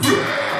Yeah.